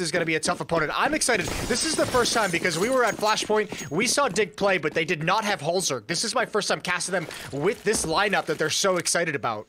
Is going to be a tough opponent. I'm excited. This is the first time because we were at Flashpoint. We saw Dig play, but they did not have hallzerk. This is my first time casting them with this lineup that they're so excited about.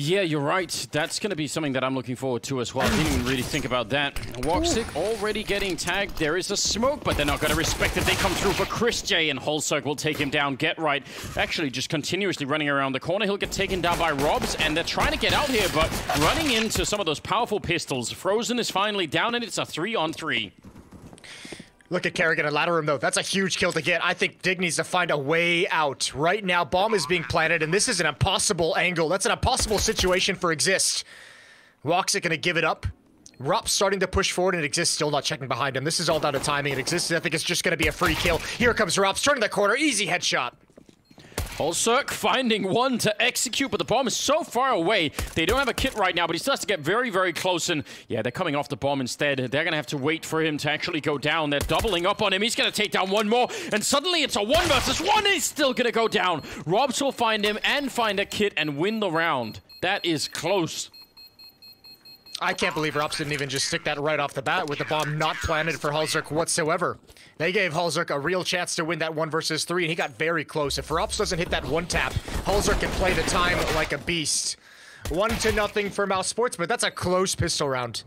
Yeah, you're right. That's going to be something that I'm looking forward to as well. I didn't even really think about that. Woxic already getting tagged. There is a smoke, but they're not going to respect it. They come through for Chris J, and hallzerk will take him down. Get right. Actually, just continuously running around the corner. He'll get taken down by ropz, and they're trying to get out here, but running into some of those powerful pistols. Frozen is finally down, and it's a three on three. Look at karrigan and ladder room, though. That's a huge kill to get. I think Dig needs to find a way out. Right now, bomb is being planted, and this is an impossible angle. That's an impossible situation for Xizt. Woxic gonna give it up. Rupp starting to push forward, and Xizt still not checking behind him. This is all down to timing, and Xizt, I think it's just gonna be a free kill. Here comes Rupp, turning the corner, easy headshot. Holzerk finding one to execute, but the bomb is so far away. They don't have a kit right now, but he still has to get very, very close. And yeah, they're coming off the bomb instead. They're going to have to wait for him to actually go down. They're doubling up on him. He's going to take down one more. And suddenly it's a one versus one. He's still going to go down. ropz will find him and find a kit and win the round. That is close. I can't believe ropz didn't even just stick that right off the bat with the bomb not planted for hallzerk whatsoever. They gave hallzerk a real chance to win that one versus three, and he got very close. If ropz doesn't hit that one tap, hallzerk can play the time like a beast. One to nothing for Mouse Sports, but that's a close pistol round.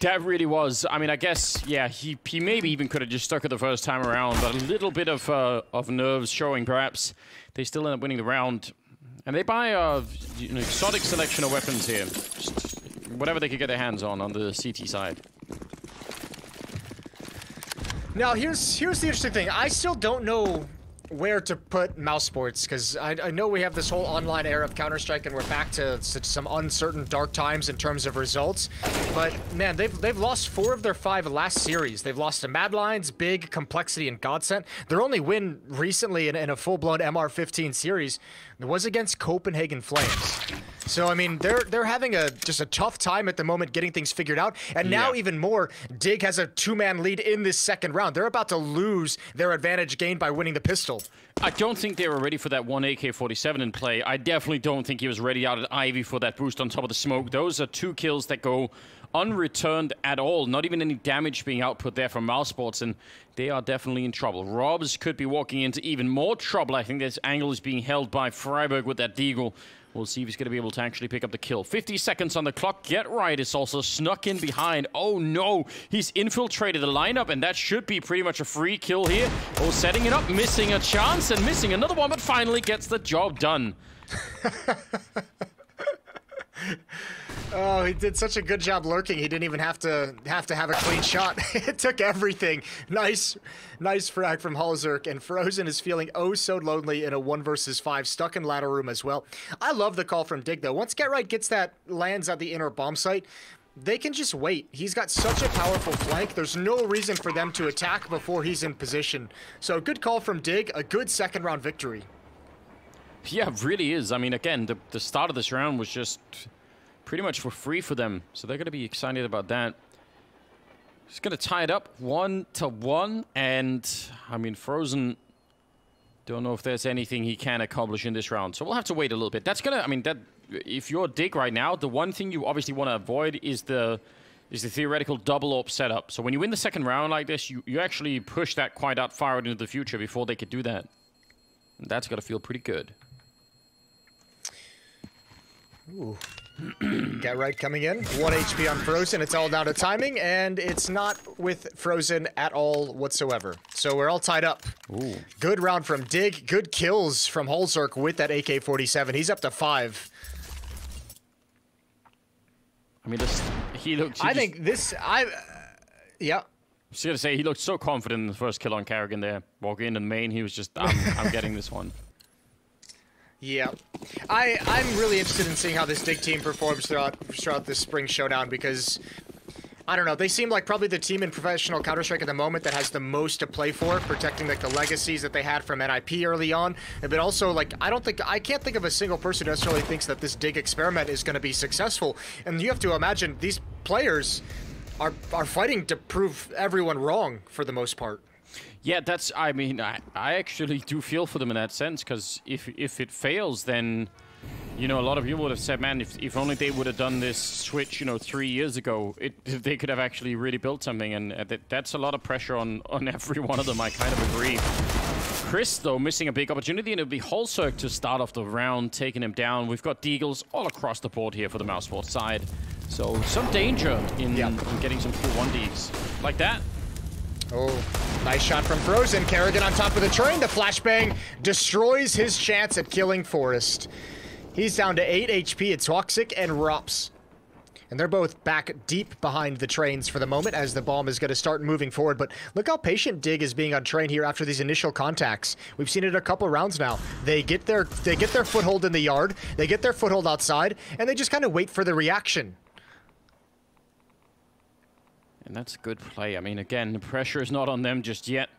That really was. I mean, I guess, yeah, he, he maybe even could have just stuck it the first time around, but a little bit of uh, of nerves showing, perhaps. They still end up winning the round. And they buy a you know, exotic selection of weapons here. Just whatever they could get their hands on on the CT side. Now here's here's the interesting thing. I still don't know where to put mouse sports because I, I, know we have this whole online era of Counter Strike and we're back to some uncertain dark times in terms of results. But man, they've they've lost four of their five last series. They've lost to Mad Lions, Big, Complexity, and Godsent. Their only win recently in, in a full blown MR15 series was against Copenhagen Flames. So I mean, they're they're having a just a tough time at the moment getting things figured out. And now yeah. even more, Dig has a two-man lead in this second round. They're about to lose their advantage gained by winning the pistol. I don't think they were ready for that one AK-47 in play. I definitely don't think he was ready out at Ivy for that boost on top of the smoke. Those are two kills that go unreturned at all. Not even any damage being output there from Mousesports, and they are definitely in trouble. ropz could be walking into even more trouble. I think this angle is being held by friberg with that deagle. We'll see if he's going to be able to actually pick up the kill. 50 seconds on the clock. Get right is also snuck in behind. Oh no, he's infiltrated the lineup, and that should be pretty much a free kill here. Oh, setting it up, missing a chance, and missing another one, but finally gets the job done. Oh, he did such a good job lurking. He didn't even have to have to have a clean shot. it took everything. Nice, nice frag from hallzerk. And Frozen is feeling oh so lonely in a one versus five, stuck in ladder room as well. I love the call from Dig though. Once Get Right gets that lands at the inner bomb site, they can just wait. He's got such a powerful flank. There's no reason for them to attack before he's in position. So good call from Dig. A good second round victory. Yeah, really is. I mean, again, the, the start of this round was just pretty much for free for them. So they're going to be excited about that. He's going to tie it up one to one. And, I mean, Frozen, don't know if there's anything he can accomplish in this round. So we'll have to wait a little bit. That's going to, I mean, that if you're Dig right now, the one thing you obviously want to avoid is the is the theoretical double AWP setup. So when you win the second round like this, you, you actually push that quite out far into the future before they could do that. And that's got to feel pretty good. Ooh. Get right coming in. One HP on Frozen. It's all down to timing, and it's not with Frozen at all whatsoever. So we're all tied up. Ooh. Good round from Dig. Good kills from hallzerk with that AK-47. He's up to five. I mean, this he looked. He I think this. I. Uh, yeah. I was gonna say he looked so confident in the first kill on karrigan there. Walking in the main, he was just, I'm, I'm getting this one. Yeah, I I'm really interested in seeing how this Dig team performs throughout throughout this spring showdown because I don't know. They seem like probably the team in professional Counter Strike at the moment that has the most to play for, protecting like the legacies that they had from NIP early on. But also, like I don't think I can't think of a single person who necessarily thinks that this Dig experiment is going to be successful. And you have to imagine these players are are fighting to prove everyone wrong for the most part. Yeah, that's. I mean, I, I actually do feel for them in that sense because if if it fails, then You know, a lot of people would have said, man, if, if only they would have done this switch, you know, three years ago, it, they could have actually really built something. And uh, that, that's a lot of pressure on, on every one of them. I kind of agree. Chris, though, missing a big opportunity, and it'll be hallzerk to start off the round, taking him down. We've got Deagles all across the board here for the Mousesports side. So some danger in, in getting some cool 1Ds. Like that. Oh, nice shot from Frozen. karrigan on top of the train. The flashbang destroys his chance at killing f0rest. He's down to 8 HP. It's Toxic and ropz. And they're both back deep behind the trains for the moment as the bomb is going to start moving forward. But look how patient Dig is being on train here after these initial contacts. We've seen it a couple rounds now. They get their they get their foothold in the yard, they get their foothold outside, and they just kind of wait for the reaction. And that's a good play. I mean, again, the pressure is not on them just yet.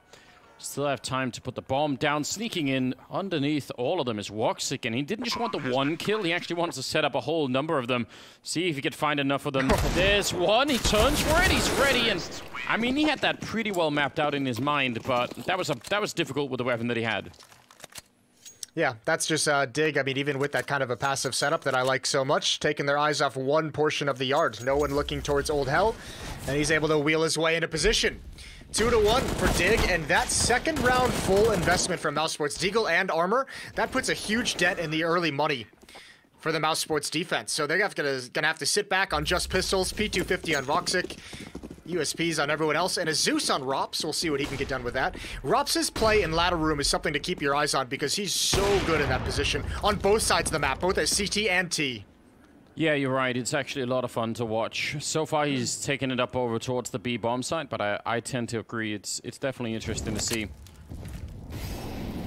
Still have time to put the bomb down. Sneaking in underneath all of them is Woxic, and he didn't just want the one kill, he actually wants to set up a whole number of them. See if he could find enough of them. There's one, he turns for it, he's ready, and I mean, he had that pretty well mapped out in his mind, but that was a, that was difficult with the weapon that he had. Yeah, that's just uh, dig. I mean, even with that kind of a passive setup that I like so much, taking their eyes off one portion of the yard. No one looking towards Old Hell, and he's able to wheel his way into position. Two to one for Dig, and that second round full investment from Mouse Sports Deagle and Armor, that puts a huge dent in the early money for the Mouse Sports defense. So they're gonna, gonna have to sit back on just pistols, P250 on Woxic, USPs on everyone else, and a Zeus on ropz. We'll see what he can get done with that. ropz' play in ladder room is something to keep your eyes on because he's so good in that position on both sides of the map, both as CT and T. Yeah, you're right. It's actually a lot of fun to watch. So far, he's taken it up over towards the B bomb site, but I, I tend to agree. It's it's definitely interesting to see.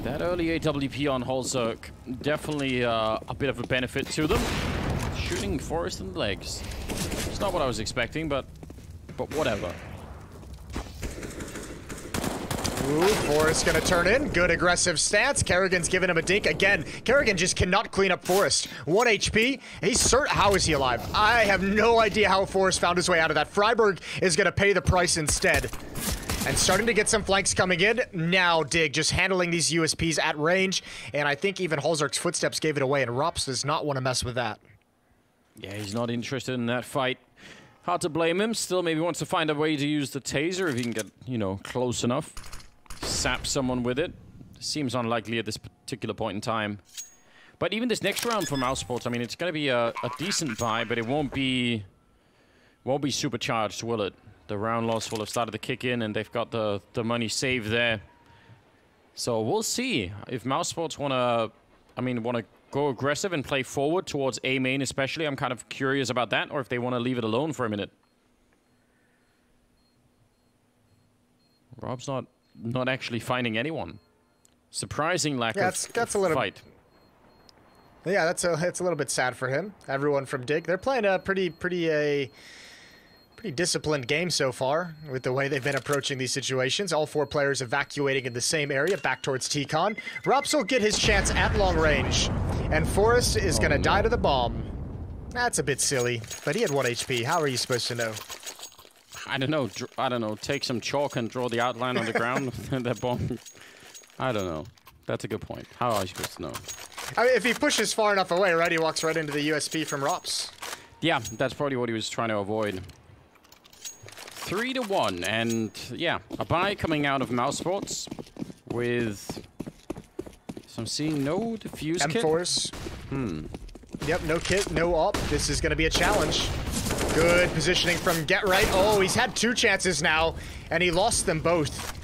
That early AWP on hallzerk, definitely uh, a bit of a benefit to them. Shooting f0rest in the legs. It's not what I was expecting, but but whatever. Ooh, f0rest gonna turn in. Good aggressive stance. karrigan's giving him a dink again. karrigan just cannot clean up f0rest. One HP. He's cert. How is he alive? I have no idea how f0rest found his way out of that. friberg is gonna pay the price instead. And starting to get some flanks coming in. Now Dig just handling these USPs at range. And I think even hallzerk's footsteps gave it away. And ropz does not want to mess with that. Yeah, he's not interested in that fight. Hard to blame him. Still maybe wants to find a way to use the taser if he can get, you know, close enough sap someone with it. Seems unlikely at this particular point in time. But even this next round for Mousesports, I mean, it's going to be a, a, decent buy, but it won't be won't be supercharged, will it? The round loss will have started to kick in, and they've got the, the money saved there. So we'll see if Mousesports want to, I mean, want to go aggressive and play forward towards A main especially. I'm kind of curious about that, or if they want to leave it alone for a minute. Rob's not not actually finding anyone. Surprising lack yeah, that's, of that's a little fight. Yeah, that's a it's a little bit sad for him. Everyone from Dig, they're playing a pretty pretty a pretty disciplined game so far with the way they've been approaching these situations. All four players evacuating in the same area back towards T-Con. ropz will get his chance at long range, and f0rest is oh, gonna no. die to the bomb. That's a bit silly, but he had one HP. How are you supposed to know? I don't know. I don't know. Take some chalk and draw the outline on the ground. that bomb. I don't know. That's a good point. How are you supposed to know? I mean, if he pushes far enough away, right, he walks right into the USP from ropz. Yeah, that's probably what he was trying to avoid. Three to one, and yeah, a buy coming out of Mousesports with. So I'm seeing no defuse M kit. M-Force. Hmm. Yep, no kit, no op. This is going to be a challenge. Good positioning from Get Right. Oh, he's had two chances now, and he lost them both.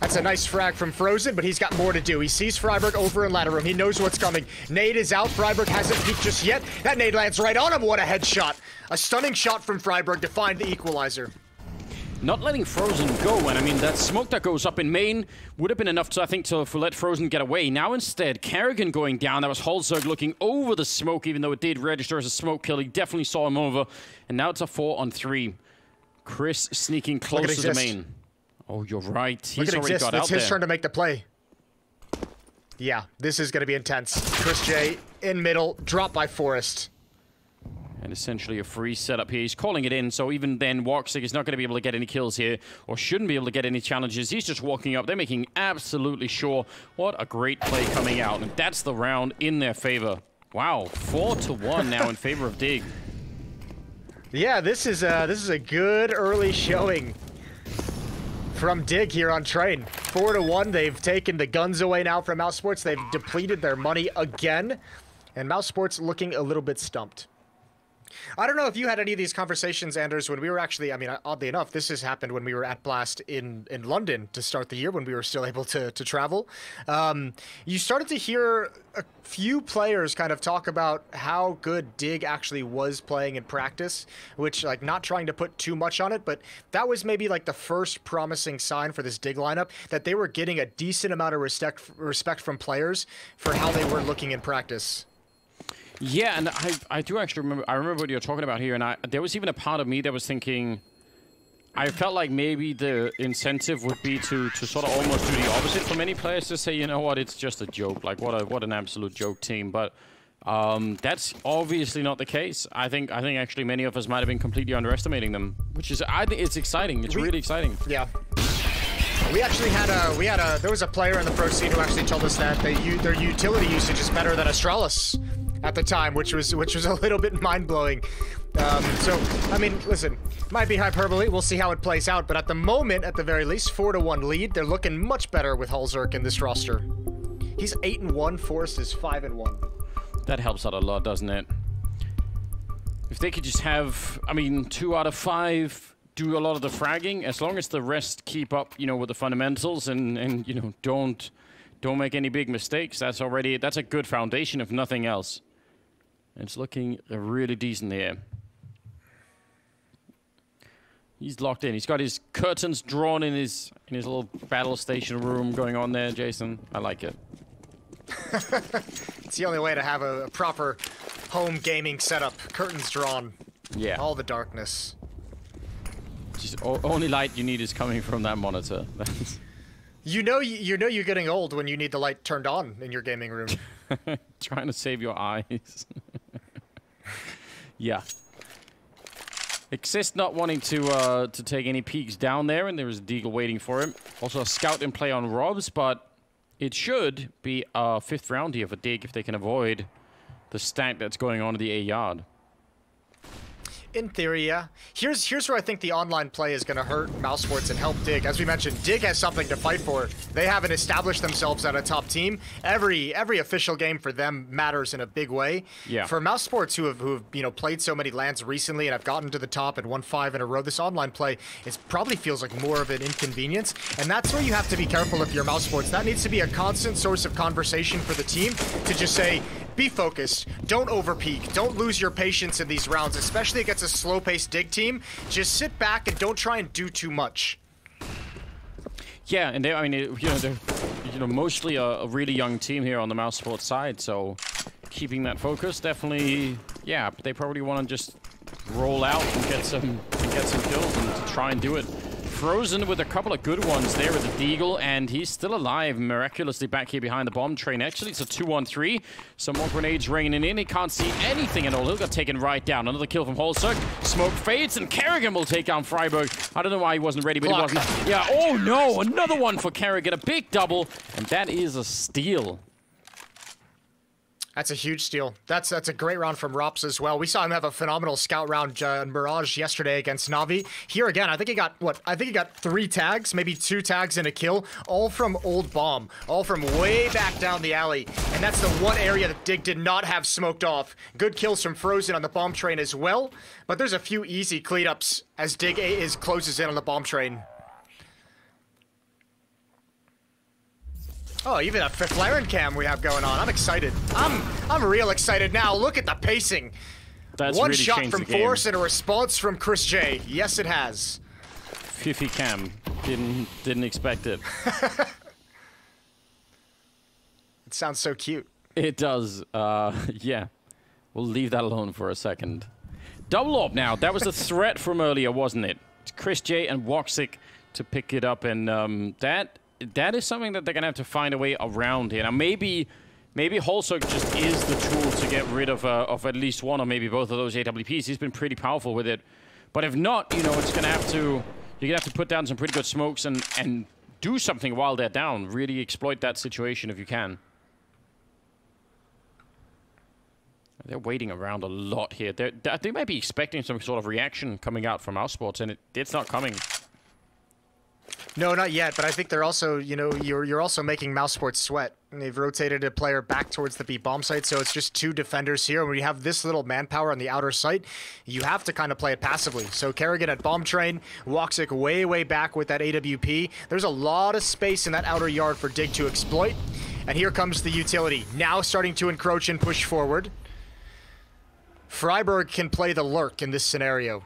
That's a nice frag from Frozen, but he's got more to do. He sees friberg over in ladder room. He knows what's coming. Nade is out. friberg hasn't peeked just yet. That nade lands right on him. What a headshot. A stunning shot from friberg to find the equalizer not letting Frozen go, and I mean, that smoke that goes up in main would have been enough, to, I think, to, let Frozen get away. Now instead, karrigan going down. That was hallzerk looking over the smoke, even though it did register as a smoke kill. He definitely saw him over. And now it's a four on three. Chris sneaking closer to main. Oh, you're right. He's already got it's out there. It's his turn to make the play. Yeah, this is going to be intense. Chris J in middle, dropped by f0rest. And essentially a free setup here. He's calling it in, so even then, Woxic is not going to be able to get any kills here, or shouldn't be able to get any challenges. He's just walking up. They're making absolutely sure. What a great play coming out. And that's the round in their favor. Wow, four to one now in favor of Dig. Yeah, this is a, this is a good early showing from Dig here on Train. Four to one. They've taken the guns away now from Mousesports. They've depleted their money again, and Mousesports looking a little bit stumped. I don't know if you had any of these conversations, Anders, when we were actually, I mean, oddly enough, this has happened when we were at Blast in, in London to start the year when we were still able to, to travel. Um, you started to hear a few players kind of talk about how good Dig actually was playing in practice, which, like, not trying to put too much on it, but that was maybe like the first promising sign for this Dig lineup that they were getting a decent amount of respect, respect from players for how they were looking in practice. Yeah, and I I do actually remember I remember what you're talking about here, and I there was even a part of me that was thinking. I felt like maybe the incentive would be to to sort of almost do the opposite for many players to say, you know what, it's just a joke. Like what a what an absolute joke team. But um, that's obviously not the case. I think I think actually many of us might have been completely underestimating them, which is I think it's exciting. It's We- really exciting. Yeah. We actually had a we had a there was a player in the pro scene who actually told us that they their utility usage is better than Astralis at the time, which was which was a little bit mind blowing. Um, so I mean, listen, might be hyperbole. We'll see how it plays out. But at the moment, at the very least, four to one lead. They're looking much better with hallzerk in this roster. He's eight and one. f0rest is five and one. That helps out a lot, doesn't it? If they could just have, I mean, two out of five do a lot of the fragging, as long as the rest keep up, you know, with the fundamentals and and you know don't don't make any big mistakes. That's already that's a good foundation, if nothing else. It's looking really decent here. He's locked in. He's got his curtains drawn in his in his little battle station room going on there, Jason. I like it. It's the only way to have a, a proper home gaming setup. Curtains drawn, Yeah. all the darkness. Just o- only light you need is coming from that monitor. You know, you, you know you're getting old when you need the light turned on in your gaming room. Trying to save your eyes. yeah. Xizt not wanting to uh, to take any peeks down there, and there is a Deagle waiting for him. Also a scout in play on ropz, but it should be a fifth round here for Dig if they can avoid the stack that's going on in the A yard. In theory, yeah. Here's here's where I think the online play is going to hurt Mouse Sports and help Dig. As we mentioned, Dig has something to fight for. They haven't established themselves as a top team. Every every official game for them matters in a big way. Yeah. For Mouse Sports, who have who have you know played so many lands recently and have gotten to the top and won five in a row, this online play is probably feels like more of an inconvenience. And that's where you have to be careful if you're Mouse Sports. That needs to be a constant source of conversation for the team to just say, be focused. Don't overpeak. Don't lose your patience in these rounds, especially against a slow-paced dig team. Just sit back and don't try and do too much. Yeah, and they, I mean, you know, they're you know mostly a, a really young team here on the Mouse Sports side, so keeping that focus definitely, yeah. But they probably want to just roll out and get some and get some kills and try and do it. Frozen with a couple of good ones there with the Deagle, and he's still alive, miraculously back here behind the bomb train. Actually, it's a 2-1-3. Some more grenades raining in. He can't see anything at all. He'll get taken right down. Another kill from hallzerk. Smoke fades, and karrigan will take down friberg. I don't know why he wasn't ready, but Clock. he wasn't. Yeah, oh no, another one for karrigan. A big double, and that is a steal. That's a huge steal. That's that's a great round from ropz as well. We saw him have a phenomenal scout round uh, Mirage yesterday against Navi. Here again, I think he got what? I think he got three tags, maybe two tags and a kill, all from Old Bomb, all from way back down the alley. And that's the one area that Dig did not have smoked off. Good kills from Frozen on the bomb train as well, but there's a few easy cleanups as Dig is closes in on the bomb train. Oh, even a McLaren cam we have going on. I'm excited. I'm I'm real excited now. Look at the pacing. That's One really shot from. Force and a response from Chris J. Yes, it has. Fifi Cam didn't didn't expect it. It sounds so cute. It does. Uh, yeah. We'll leave that alone for a second. Double up now. That was a threat from earlier, wasn't it? It's Chris J and Woxic to pick it up, and um, that that is something that they're gonna have to find a way around here. Now maybe maybe hallzerk just is the tool to get rid of uh, of at least one or maybe both of those AWPs. He's been pretty powerful with it, but if not, you know, it's gonna have to you're gonna have to put down some pretty good smokes and and do something while they're down. Really exploit that situation if you can. They're waiting around a lot here. They're, they might be expecting some sort of reaction coming out from mousesports, and it, it's not coming. No, not yet. But I think they're also, you know, you're you're also making mousesports sweat. And they've rotated a player back towards the B bomb site, so it's just two defenders here. When you have this little manpower on the outer site, you have to kind of play it passively. So karrigan at bomb train, Woxic way way back with that AWP. There's a lot of space in that outer yard for Dig to exploit. And here comes the utility, now starting to encroach and push forward. friberg can play the lurk in this scenario.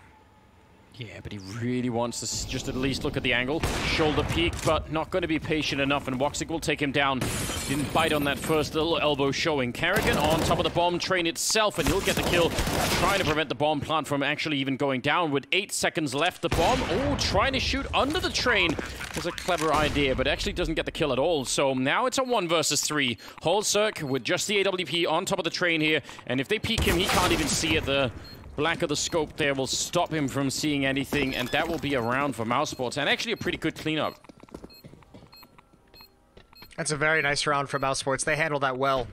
Yeah, but he really wants to just at least look at the angle. Shoulder peek, but not going to be patient enough, and Woxic will take him down. Didn't bite on that first little elbow showing. karrigan on top of the bomb train itself, and he'll get the kill, trying to prevent the bomb plant from actually even going down. With eight seconds left, the bomb, oh, trying to shoot under the train was a clever idea, but actually doesn't get the kill at all. So now it's a one versus three. hallzerk with just the AWP on top of the train here, and if they peek him, he can't even see it. The Black of the scope there will stop him from seeing anything, and that will be a round for mousesports, and actually a pretty good cleanup. That's a very nice round for mousesports. They handled that well.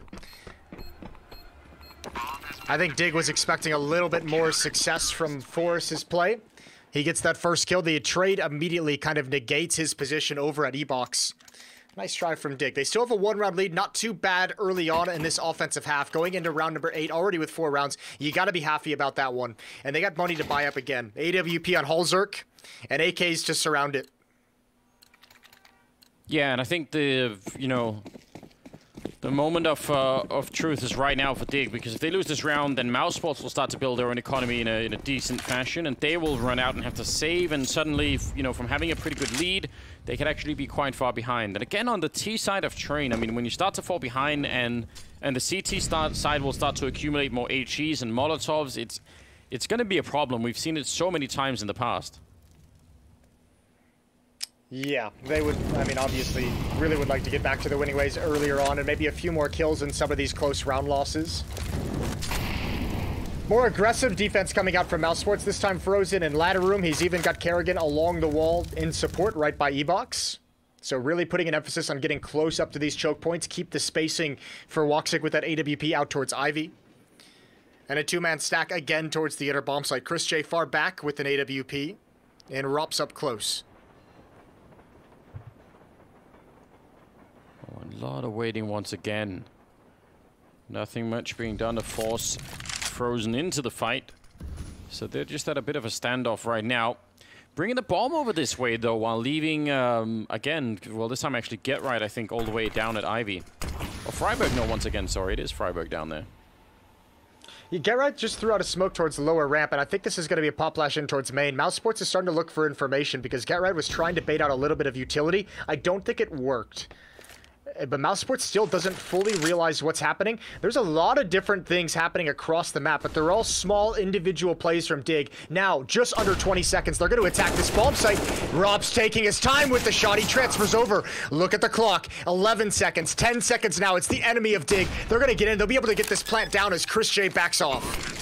I think Dig was expecting a little bit more success from f0rest's play. He gets that first kill. The trade immediately kind of negates his position over at E-Box. Nice try from Dig. They still have a one-round lead. Not too bad early on in this offensive half. Going into round number eight, already with four rounds. You got to be happy about that one. And they got money to buy up again. AWP on hallzerk and AKs to surround it. Yeah, and I think the, you know, the moment of uh, of truth is right now for Dig, because if they lose this round, then mousesports will start to build their own economy in a, in a decent fashion, and they will run out and have to save, and suddenly, you know, from having a pretty good lead, they could actually be quite far behind. And again, on the T side of Train, I mean, when you start to fall behind and and the CT start, side will start to accumulate more HEs and Molotovs, it's it's going to be a problem. We've seen it so many times in the past. Yeah, they would, I mean, obviously, really would like to get back to the winning ways earlier on and maybe a few more kills in some of these close round losses. More aggressive defense coming out from mousesports, this time Frozen in ladder room. He's even got karrigan along the wall in support right by E-Box. So really putting an emphasis on getting close up to these choke points, keep the spacing for Woxic with that AWP out towards Ivy. And a two-man stack again towards the inner bomb site. Chris J far back with an AWP and ropz up close. A lot of waiting once again. Nothing much being done to force Frozen into the fight. So they're just at a bit of a standoff right now. Bringing the bomb over this way, though, while leaving, um, again, well, this time actually Get Right, I think, all the way down at Ivy. Oh, friberg, no, once again, sorry, it is friberg down there. Yeah, Get Right just threw out a smoke towards the lower ramp, and I think this is going to be a pop flash in towards main. mousesports is starting to look for information because Get Right was trying to bait out a little bit of utility. I don't think it worked. Uh, but mousesports still doesn't fully realize what's happening. There's a lot of different things happening across the map, but they're all small individual plays from Dig. Now, just under 20 seconds, they're going to attack this bomb site. Rob's taking his time with the shot. He transfers over. Look at the clock. 11 seconds, 10 seconds now. It's the enemy of Dig. They're going to get in. They'll be able to get this plant down as Chris J backs off.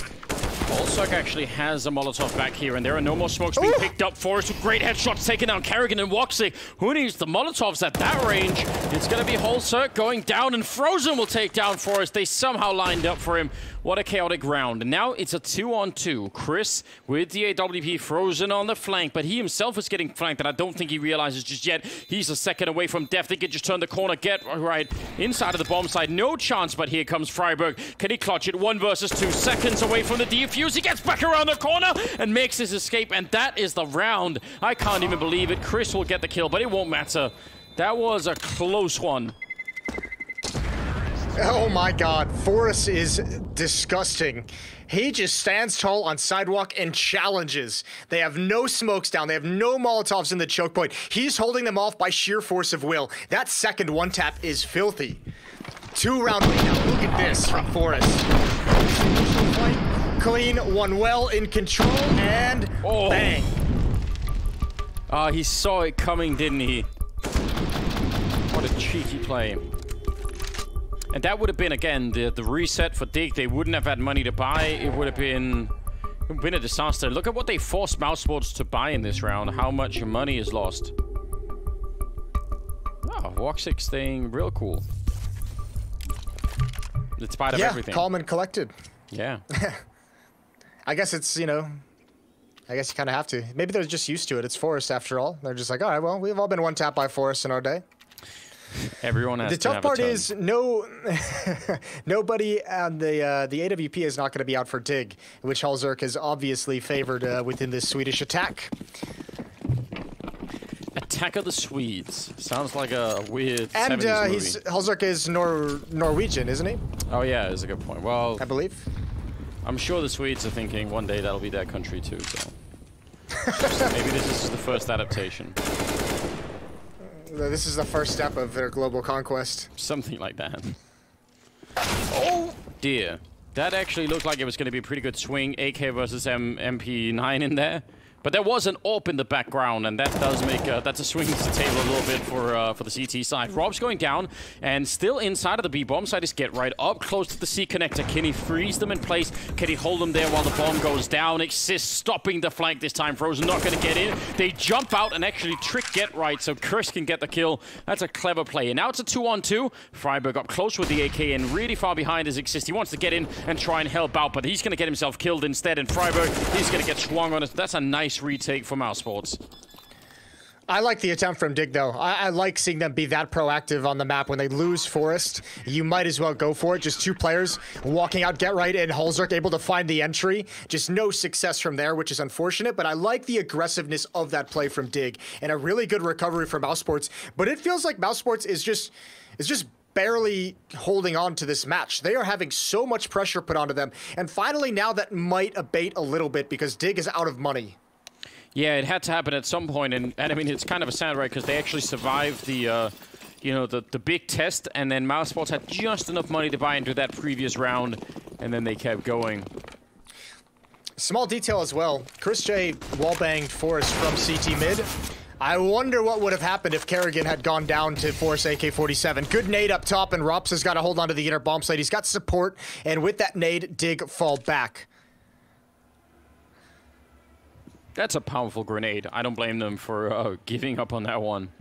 Allsuck actually has a Molotov back here, and there are no more smokes being Ooh. picked up for us. Great headshots taken down karrigan and Woxic. Who needs the Molotovs at that range? It's going to be hallzerk going down, and Frozen will take down f0rest. They somehow lined up for him. What a chaotic round. Now it's a two-on-two. Chris with the AWP Frozen on the flank, but he himself is getting flanked, and I don't think he realizes just yet. He's a second away from death. They could just turn the corner, get right inside of the bomb side. No chance, but here comes friberg. Can he clutch it? One versus two seconds away from the defuse. He gets back around the corner and makes his escape, and that is the round. I can't even believe it. Chris will get the kill, but it won't matter. That was a close one. Oh my god, f0rest is disgusting. He just stands tall on sidewalk and challenges. They have no smokes down. They have no Molotovs in the choke point. He's holding them off by sheer force of will. That second one tap is filthy. Two round lead now. Look at this from f0rest. Clean, one well, in control, and oh. bang. Ah, uh, he saw it coming, didn't he? What a cheeky play. And that would have been, again, the, the reset for Dig. They wouldn't have had money to buy. It would have been, been a disaster. Look at what they forced mousesports to buy in this round. How much money is lost. Oh, Woxic staying real cool. In spite of yeah, everything. calm and collected. Yeah. I guess it's, you know, I guess you kind of have to. Maybe they're just used to it. It's f0rest after all. They're just like, all right, well, we've all been one tap by f0rest in our day. Everyone has The to tough part is no, nobody on the uh, the AWP is not going to be out for Dig, which hallzerk is obviously favored uh, within this Swedish attack. Attack of the Swedes. Sounds like a weird And 70s uh, he's hallzerk is Nor Norwegian, isn't he? Oh yeah, is a good point. Well, I believe. I'm sure the Swedes are thinking one day that'll be their country too. So maybe this is the first adaptation, This is the first step of their global conquest. something like that. Oh, Dear, that actually looked like it was going to be a pretty good swing, AK versus M MP9 in there. But there was an AWP in the background, and that does make uh, that's a swing to the table a little bit for uh, for the CT side. Rob's going down, and still inside of the B bomb side is get right up close to the C connector. Can he freeze them in place? Can he hold them there while the bomb goes down? Xizt stopping the flank this time. Frozen not going to get in. They jump out and actually trick get right, so Chris can get the kill. That's a clever play. And now it's a two on two. friberg up close with the AK and really far behind is Xizt. He wants to get in and try and help out, but he's going to get himself killed instead. And friberg, he's going to get swung on it. That's a nice retake from mousesports. I like the attempt from Dig though. I, I like seeing them be that proactive on the map when they lose f0rest. You might as well go for it. Just two players walking out, get right, and hallzerk able to find the entry. Just no success from there, which is unfortunate. But I like the aggressiveness of that play from Dig and a really good recovery from Mouse Sports. But it feels like Mouse Sports is just is just barely holding on to this match. They are having so much pressure put onto them. And finally now that might abate a little bit because Dig is out of money. Yeah, it had to happen at some point, and, and I mean, it's kind of a sad, right? Because they actually survived the, uh, you know, the, the big test, and then Mouse Sports had just enough money to buy into that previous round, and then they kept going. Small detail as well. Chris J wallbanged f0rest from CT mid. I wonder what would have happened if karrigan had gone down to Force AK-47. Good nade up top, and ropz has got to hold on to the inner bomb site. He's got support, and with that nade, Dig fall back. That's a powerful grenade. I don't blame them for uh, giving up on that one.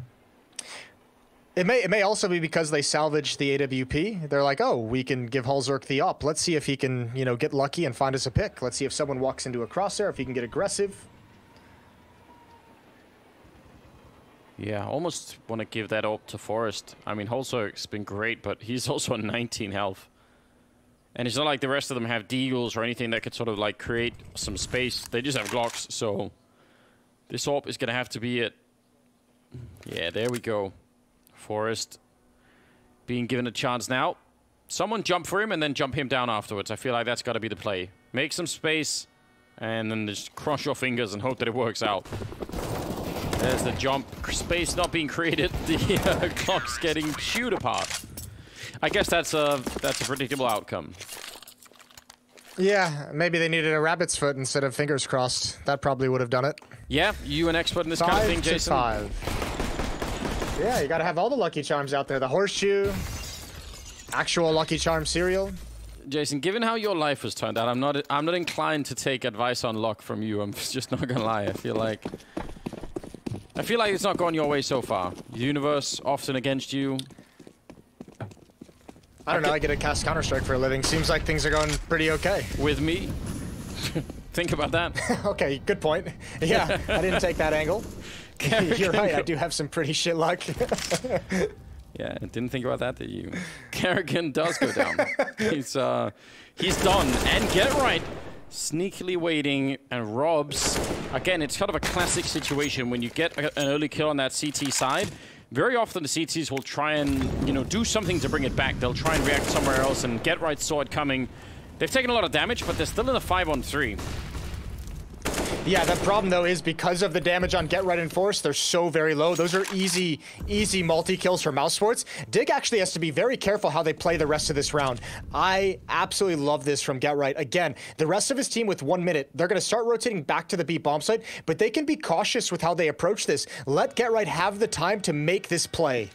It may it may also be because they salvaged the AWP. They're like, oh, we can give hallzerk the up. Let's see if he can, you know, get lucky and find us a pick. Let's see if someone walks into a crosshair, if he can get aggressive. Yeah, almost want to give that up to f0rest. I mean, hallzerk's been great, but he's also on 19 health. And it's not like the rest of them have deagles or anything that could sort of like create some space. They just have Glocks, so this AWP is going to have to be it. Yeah, there we go. f0rest being given a chance now. Someone jump for him and then jump him down afterwards. I feel like that's got to be the play. Make some space and then just cross your fingers and hope that it works out. There's the jump. Space not being created. The uh, clock's getting chewed apart. I guess that's a that's a predictable outcome. Yeah, maybe they needed a rabbit's foot instead of fingers crossed. That probably would have done it. Yeah, you an expert in this kind of Five thing, to Jason? five. Yeah, you gotta have all the Lucky Charms out there. The horseshoe, actual Lucky Charm cereal. Jason, given how your life has turned out, I'm not I'm not inclined to take advice on luck from you. I'm just not gonna lie. I feel like I feel like it's not gone your way so far. The universe often against you. I don't know. I get to cast Counter Strike for a living. Seems like things are going pretty okay. With me. Think about that. okay, good point. Yeah, I didn't take that angle. You're right. I do have some pretty shit luck. Yeah, didn't think about that, did you? karrigan does go down. he's uh, he's done. And get right, sneakily waiting and ropz. Again, it's kind of a classic situation when you get a, an early kill on that CT side. Very often the CTs will try and you know do something to bring it back. They'll try and react somewhere else and get right saw it coming. They've taken a lot of damage, but they're still in a five on three. Yeah, the problem though is because of the damage on Get Right and Force, they're so very low. Those are easy, easy multi kills for Mouse Sports. Dig actually has to be very careful how they play the rest of this round. I absolutely love this from Get Right. Again, the rest of his team with one minute, they're going to start rotating back to the B bomb site, but they can be cautious with how they approach this. Let Get Right have the time to make this play.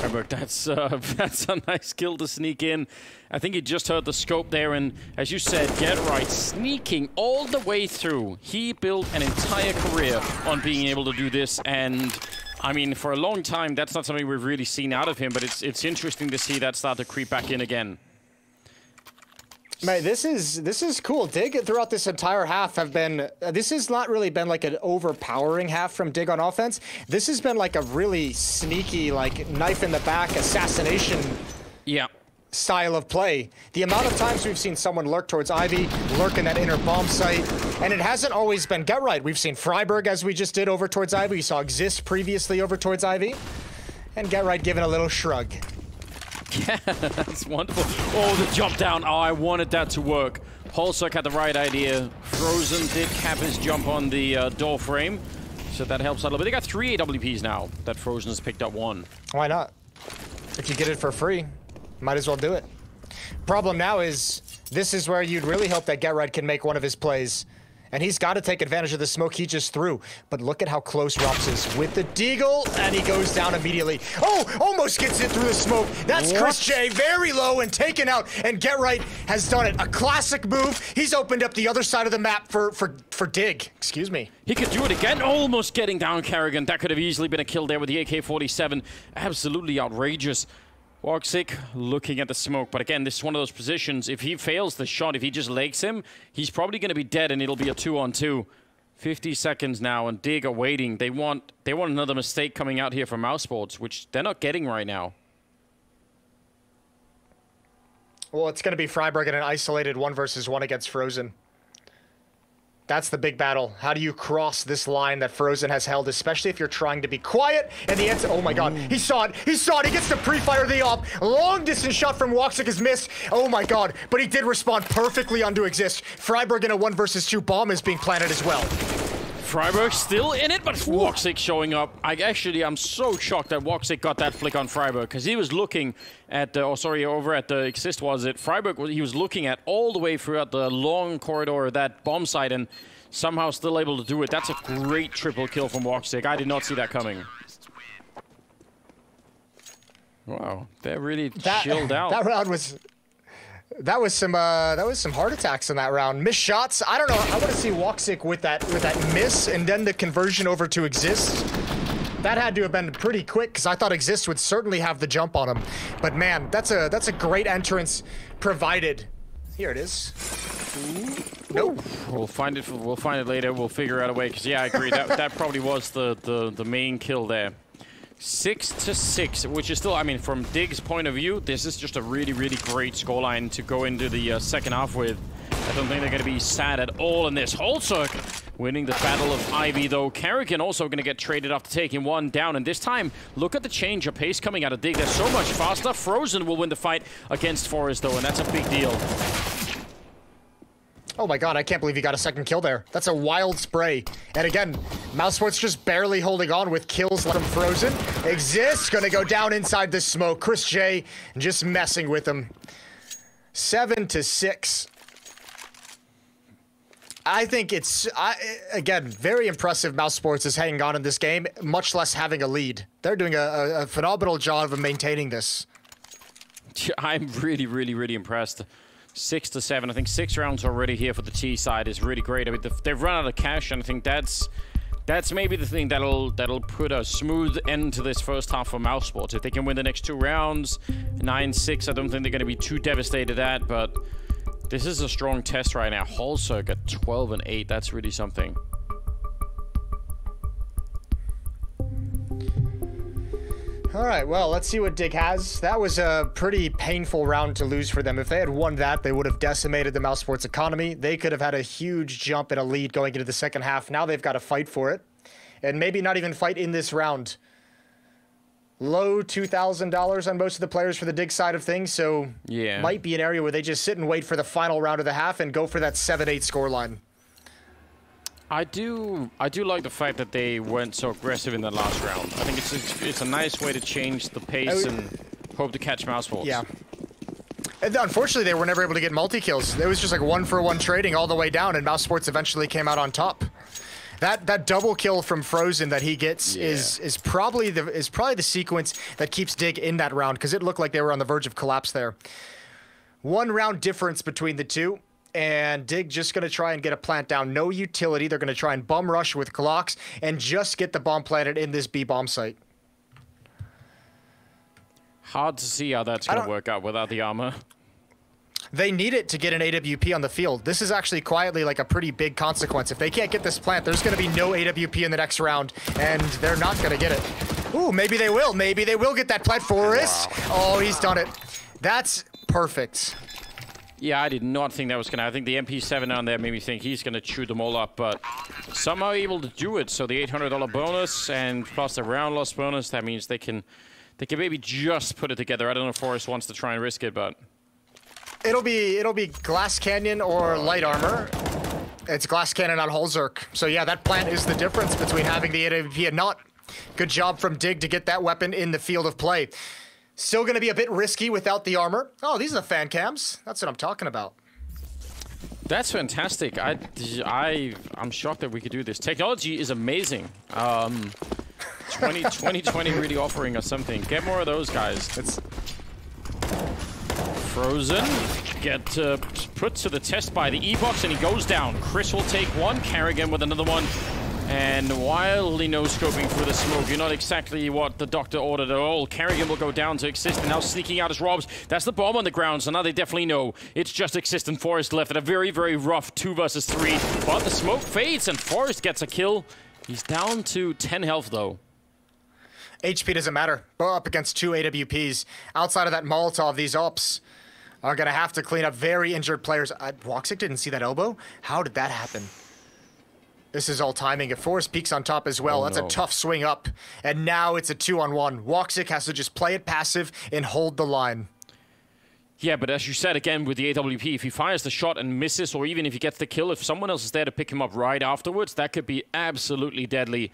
Freiburg, that's uh, that's a nice kill to sneak in. I think he just heard the scope there, and as you said, get right, sneaking all the way through. He built an entire career on being able to do this, and I mean, for a long time, that's not something we've really seen out of him. But it's it's interesting to see that start to creep back in again. Mate, this is this is cool. Dig throughout this entire half have been. Uh, this has not really been like an overpowering half from Dig on offense. This has been like a really sneaky, like knife in the back assassination. Yeah. Style of play. The amount of times we've seen someone lurk towards Ivy, lurk in that inner bomb site, and it hasn't always been get right. We've seen friberg as we just did over towards Ivy. We saw Xizt previously over towards Ivy, and get right giving a little shrug. Yeah, that's wonderful. Oh, the jump down. Oh, I wanted that to work. hallzerk had the right idea. Frozen did cap his jump on the uh, door frame. So that helps out a little bit. They got three AWPs now that Frozen has picked up one. Why not? If you get it for free, might as well do it. Problem now is, this is where you'd really hope that Get Right can make one of his plays. And he's got to take advantage of the smoke he just threw. But look at how close ropz is with the Deagle, and he goes down immediately. Oh, almost gets it through the smoke. That's what? Chris J, very low and taken out. And Get Right has done it. A classic move. He's opened up the other side of the map for, for, for Dig. Excuse me. He could do it again, almost getting down karrigan. That could have easily been a kill there with the AK-47. Absolutely outrageous. Woxic looking at the smoke, but again, this is one of those positions. If he fails the shot, if he just legs him, he's probably going to be dead, and it'll be a two-on-two. 50 seconds now, and Dig are waiting. They want they want another mistake coming out here from mousesports, which they're not getting right now. Well, it's going to be friberg in an isolated one versus one against Frozen. That's the big battle. How do you cross this line that Frozen has held, especially if you're trying to be quiet? And the answer, oh my god, he saw it, he saw it, he gets to pre-fire the op. Long distance shot from Woxic is missed. Oh my god, but he did respond perfectly onto Xizt. friberg in a one versus two bomb is being planted as well. Friberg still in it, but Woxic showing up. I actually, I'm so shocked that Woxic got that flick on friberg because he was looking at, the, oh sorry, over at the Xizt was it? friberg, he was looking at all the way throughout the long corridor of that bomb site and somehow still able to do it. That's a great triple kill from Woxic. I did not see that coming. Wow, that really that, chilled out. That round was that was some uh, that was some heart attacks in that round. Missed shots. I don't know. I want to see Woxic with that with that miss and then the conversion over to Xizt. That had to have been pretty quick because I thought Xizt would certainly have the jump on him. But man, that's a that's a great entrance provided. Here it is. Nope. We'll find it. We'll find it later. We'll figure out a way. Because yeah, I agree. that that probably was the the the main kill there. Six to six, which is still, I mean, from Dig's point of view, this is just a really, really great scoreline to go into the uh, second half with. I don't think they're going to be sad at all in this. hallzerk winning the Battle of Ivy, though. karrigan also going to get traded after taking one down. And this time, look at the change of pace coming out of Dig. They're so much faster. Frozen will win the fight against f0rest, though, and that's a big deal. Oh my god, I can't believe he got a second kill there. That's a wild spray. And again, mousesports just barely holding on with kills from Frozen. Xizt's, gonna go down inside the smoke. Chris J just messing with him. Seven to six. I think it's, I, again, very impressive mousesports is hanging on in this game, much less having a lead. They're doing a, a phenomenal job of maintaining this. I'm really, really, really impressed six to seven. I think six rounds already here for the T side is really great. I mean, they've run out of cash, and I think that's that's maybe the thing that'll that'll put a smooth end to this first half for mousesports. If they can win the next two rounds, nine six, I don't think they're going to be too devastated at. But this is a strong test right now. hallzerk at 12 and 8. That's really something. All right, well, let's see what Dig has. That was a pretty painful round to lose for them. If they had won that, they would have decimated the mousesports economy. They could have had a huge jump in a lead going into the second half. Now they've got to fight for it. And maybe not even fight in this round. Low $2,000 on most of the players for the Dig side of things, so yeah. might be an area where they just sit and wait for the final round of the half and go for that 7-8 scoreline. I do, I do like the fact that they weren't so aggressive in the last round. I think it's it's, it's a nice way to change the pace oh, and hope to catch mousesports. Yeah. And unfortunately, they were never able to get multi kills. It was just like one for one trading all the way down, and mousesports eventually came out on top. That that double kill from Frozen that he gets yeah. is is probably the is probably the sequence that keeps Dig in that round because it looked like they were on the verge of collapse there. One round difference between the two and Dig just going to try and get a plant down. No utility. They're going to try and bum rush with Glocks and just get the bomb planted in this B bomb site. Hard to see how that's going to work out without the armor. They need it to get an AWP on the field. This is actually quietly like a pretty big consequence. If they can't get this plant, there's going to be no AWP in the next round, and they're not going to get it. Ooh, maybe they will. Maybe they will get that plant for us. Wow. Oh, he's done it. That's perfect. Yeah, I did not think that was going to... I think the MP7 on there made me think he's going to chew them all up, but somehow able to do it. So the $800 bonus and plus the round loss bonus, that means they can they can maybe just put it together. I don't know if f0rest wants to try and risk it, but... It'll be it'll be Glass Canyon or Light Armor. It's Glass Cannon on hallzerk. So yeah, that plant is the difference between having the AWP and not. Good job from Dig to get that weapon in the field of play. Still going to be a bit risky without the armor. Oh, these are the fan cams. That's what I'm talking about. That's fantastic. I, I, I'm shocked that we could do this. Technology is amazing. Um, 20, 2020 really offering us something. Get more of those guys. It's Frozen. Get uh, put to the test by the E-Box, and he goes down. Chris will take one. Karrigan with another one. And wildly no-scoping through the smoke. You're not exactly what the doctor ordered at all. Karrigan will go down to Xizt, and now sneaking out as ropz. That's the bomb on the ground, so now they definitely know it's just Xizt and f0rest left at a very, very rough two versus three. But the smoke fades, and f0rest gets a kill. He's down to 10 health, though. HP doesn't matter. But up against two AWPs. Outside of that Molotov, these ops are going to have to clean up very injured players. Uh, Woxic didn't see that elbow? How did that happen? This is all timing. If f0rest peaks on top as well, oh, that's no. a tough swing up. And now it's a two-on-one. Woxic has to just play it passive and hold the line. Yeah, but as you said again with the AWP, if he fires the shot and misses, or even if he gets the kill, if someone else is there to pick him up right afterwards, that could be absolutely deadly.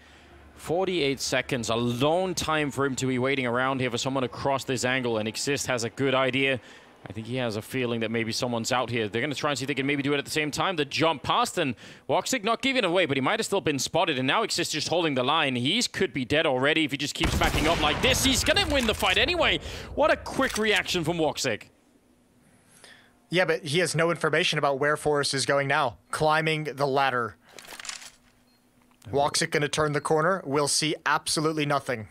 48 seconds, a long time for him to be waiting around here for someone to cross this angle, and Xizt has a good idea I think he has a feeling that maybe someone's out here. They're going to try and see if they can maybe do it at the same time. The jump past and Woxic not giving away, but he might have still been spotted. And now Xizt just holding the line. He could be dead already if he just keeps backing up like this. He's going to win the fight anyway. What a quick reaction from Woxic. Yeah, but he has no information about where f0rest is going now. Climbing the ladder. Woxic going to turn the corner. We'll see absolutely nothing.